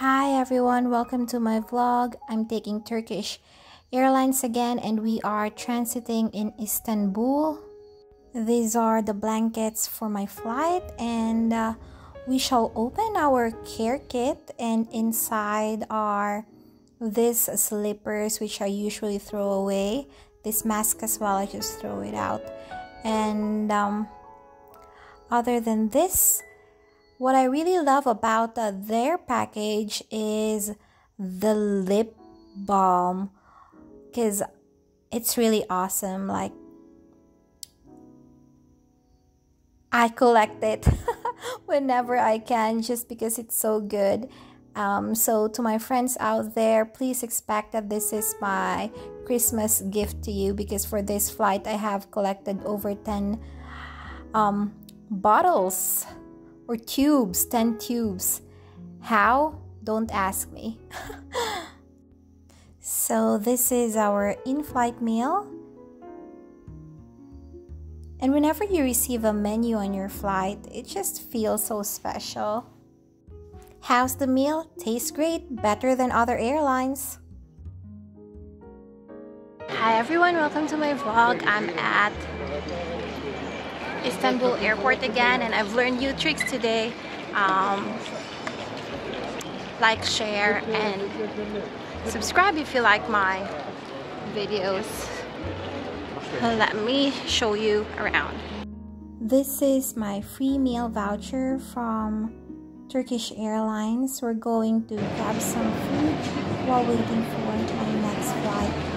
Hi everyone, welcome to my vlog. I'm taking Turkish Airlines again and we are transiting in Istanbul. These are the blankets for my flight and uh, we shall open our care kit and inside are these slippers which I usually throw away. This mask as well, I just throw it out. And um, other than this, what I really love about uh, their package is the lip balm because it's really awesome. Like, I collect it whenever I can just because it's so good. Um, so, to my friends out there, please expect that this is my Christmas gift to you because for this flight, I have collected over 10 um, bottles or tubes, 10 tubes. How? Don't ask me. so, this is our in flight meal. And whenever you receive a menu on your flight, it just feels so special. How's the meal? Tastes great, better than other airlines. Hi everyone, welcome to my vlog. I'm at Istanbul airport again and I've learned new tricks today um, like share and subscribe if you like my videos. Let me show you around. This is my free meal voucher from Turkish Airlines. We're going to grab some food while waiting for my next flight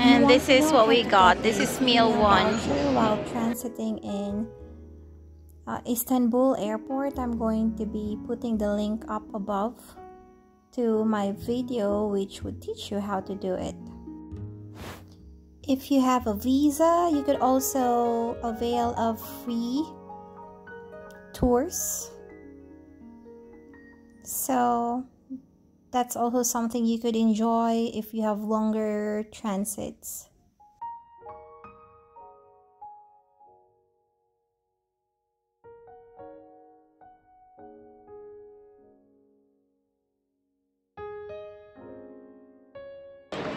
and this is what we got. This is meal one. While transiting in uh, Istanbul airport, I'm going to be putting the link up above to my video which would teach you how to do it. If you have a visa, you could also avail of free tours. So that's also something you could enjoy if you have longer transits.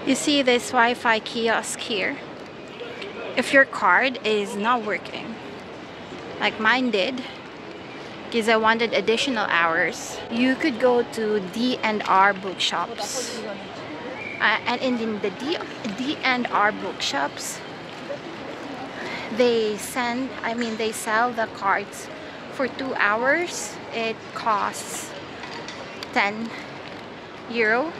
You see this Wi-Fi kiosk here. If your card is not working, like mine did, because I wanted additional hours, you could go to D&R bookshops. Uh, and in the D, D&R bookshops, they send, I mean, they sell the cards for two hours. It costs 10 euro.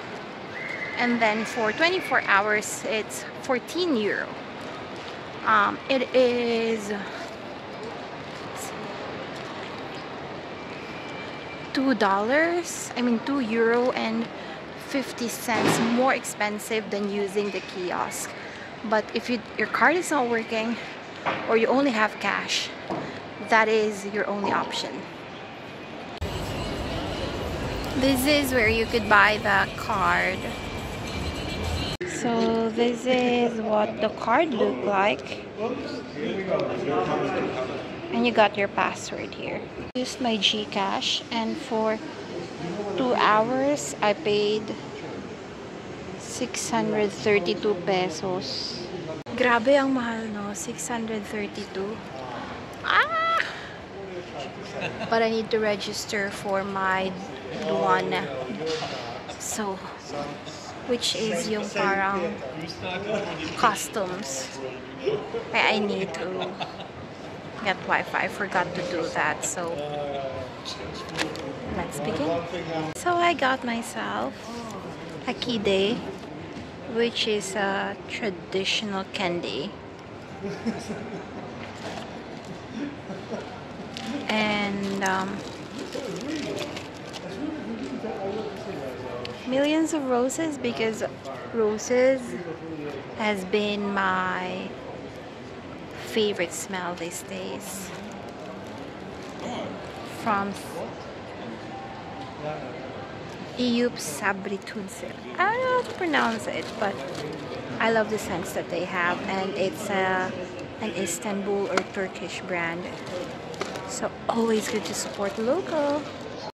And then for 24 hours, it's 14 euro. Um, it is two dollars I mean two euro and 50 cents more expensive than using the kiosk. But if you, your card is not working or you only have cash that is your only option. This is where you could buy the card. So this is what the card look like and you got your password here. Used my gcash and for two hours i paid 632 pesos. Grabe ang mahal no? 632 ah! But i need to register for my one so which is yung parang customs. I need to get Wi-Fi. I forgot to do that. So let's begin. So I got myself a kide, which is a traditional candy. And um, millions of roses because roses has been my favorite smell these days. From Eyüp Sabri Tuncer. I don't know how to pronounce it, but I love the scents that they have, and it's a, an Istanbul or Turkish brand. So always good to support local.